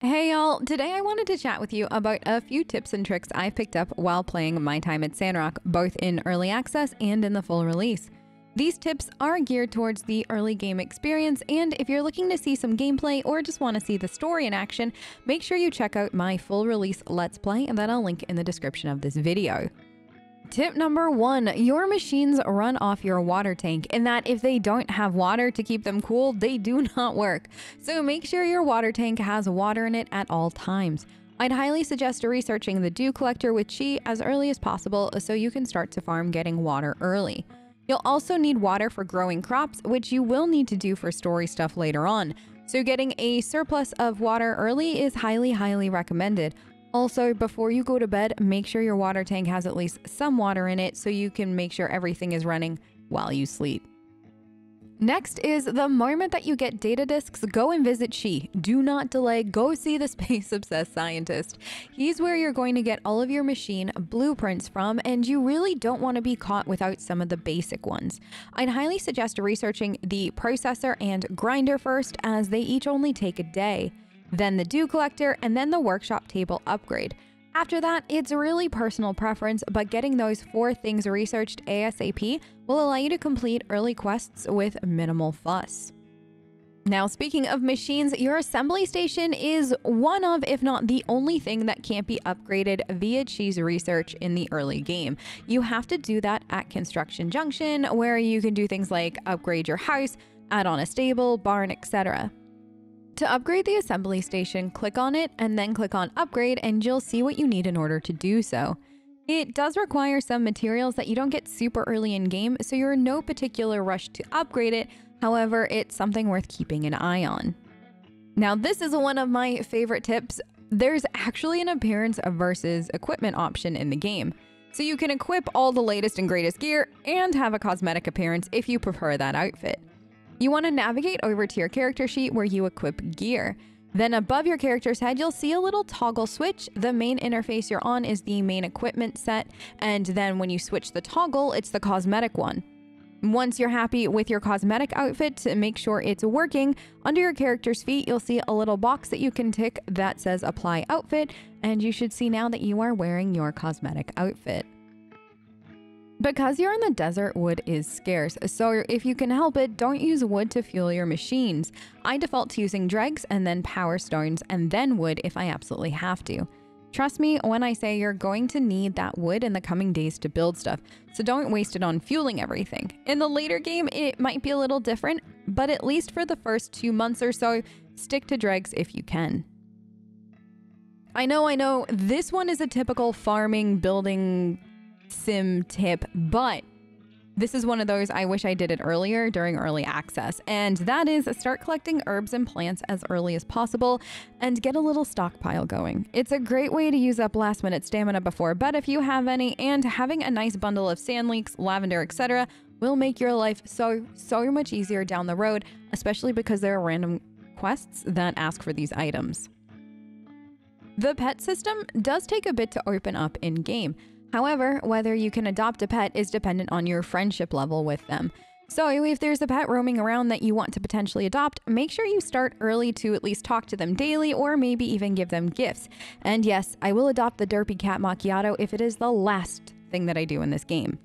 Hey y'all, today I wanted to chat with you about a few tips and tricks I picked up while playing my time at Sandrock, both in early access and in the full release. These tips are geared towards the early game experience, and if you're looking to see some gameplay or just want to see the story in action, make sure you check out my full release Let's Play and that I'll link in the description of this video. Tip number one your machines run off your water tank, and that if they don't have water to keep them cool, they do not work. So make sure your water tank has water in it at all times. I'd highly suggest researching the dew collector with Qi as early as possible so you can start to farm getting water early. You'll also need water for growing crops, which you will need to do for story stuff later on. So getting a surplus of water early is highly, highly recommended. Also, before you go to bed, make sure your water tank has at least some water in it so you can make sure everything is running while you sleep. Next is the moment that you get data disks, go and visit Qi. Do not delay, go see the space obsessed scientist. He's where you're going to get all of your machine blueprints from, and you really don't want to be caught without some of the basic ones. I'd highly suggest researching the processor and grinder first, as they each only take a day then the dew collector, and then the workshop table upgrade. After that, it's really personal preference, but getting those four things researched ASAP will allow you to complete early quests with minimal fuss. Now, speaking of machines, your assembly station is one of, if not the only thing that can't be upgraded via Qi's research in the early game. You have to do that at Construction Junction, where you can do things like upgrade your house, add on a stable, barn, etc. To upgrade the assembly station, click on it and then click on upgrade and you'll see what you need in order to do so. It does require some materials that you don't get super early in game, so you're in no particular rush to upgrade it. However, it's something worth keeping an eye on. Now, this is one of my favorite tips. There's actually an appearance versus equipment option in the game. So you can equip all the latest and greatest gear and have a cosmetic appearance if you prefer that outfit. You want to navigate over to your character sheet where you equip gear. Then above your character's head, you'll see a little toggle switch. The main interface you're on is the main equipment set, and then when you switch the toggle, it's the cosmetic one. Once you're happy with your cosmetic outfit, to make sure it's working, under your character's feet, you'll see a little box that you can tick that says apply outfit, and you should see now that you are wearing your cosmetic outfit. Because you're in the desert, wood is scarce, so if you can help it, don't use wood to fuel your machines. I default to using dregs and then power stones and then wood if I absolutely have to. Trust me when I say you're going to need that wood in the coming days to build stuff, so don't waste it on fueling everything. In the later game, it might be a little different, but at least for the first two months or so, stick to dregs if you can. I know, I know, this one is a typical farming, building sim tip, but this is one of those I wish I did it earlier during early access, and that is start collecting herbs and plants as early as possible and get a little stockpile going. It's a great way to use up last minute stamina before bed if you have any, and having a nice bundle of sand leeks, lavender, etc. will make your life so, so much easier down the road, especially because there are random quests that ask for these items. The pet system does take a bit to open up in game. However, whether you can adopt a pet is dependent on your friendship level with them. So, if there's a pet roaming around that you want to potentially adopt, make sure you start early to at least talk to them daily or maybe even give them gifts. And yes, I will adopt the Derpy Cat Macchiato if it is the last thing that I do in this game.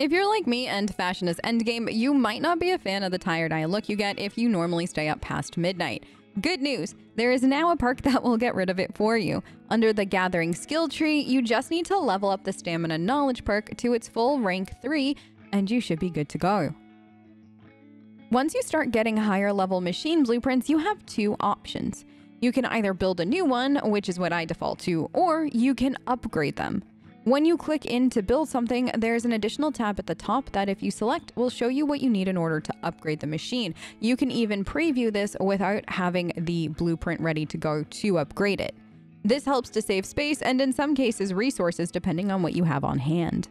If you're like me and fashion is endgame, you might not be a fan of the tired eye look you get if you normally stay up past midnight. Good news! There is now a perk that will get rid of it for you. Under the Gathering skill tree, you just need to level up the Stamina Knowledge perk to its full rank 3, and you should be good to go. Once you start getting higher level machine blueprints, you have two options. You can either build a new one, which is what I default to, or you can upgrade them. When you click in to build something, there's an additional tab at the top that if you select will show you what you need in order to upgrade the machine. You can even preview this without having the blueprint ready to go to upgrade it. This helps to save space and in some cases resources depending on what you have on hand.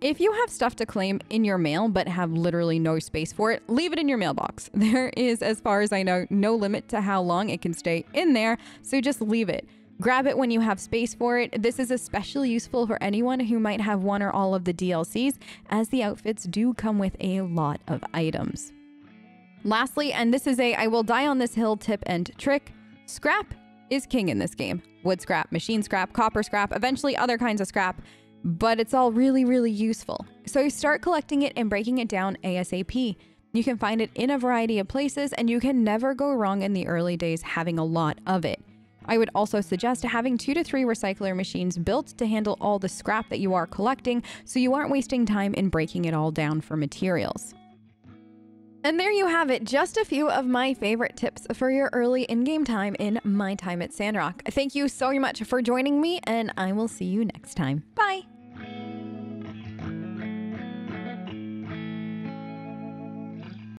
If you have stuff to claim in your mail but have literally no space for it, leave it in your mailbox. There is, as far as I know, no limit to how long it can stay in there, so just leave it. Grab it when you have space for it. This is especially useful for anyone who might have one or all of the DLCs, as the outfits do come with a lot of items. Lastly, and this is a I will die on this hill tip and trick, scrap is king in this game. Wood scrap, machine scrap, copper scrap, eventually other kinds of scrap, but it's all really, really useful. So start collecting it and breaking it down ASAP. You can find it in a variety of places, and you can never go wrong in the early days having a lot of it. I would also suggest having two to three recycler machines built to handle all the scrap that you are collecting so you aren't wasting time in breaking it all down for materials. And there you have it, just a few of my favorite tips for your early in game time in my time at Sandrock. Thank you so much for joining me, and I will see you next time.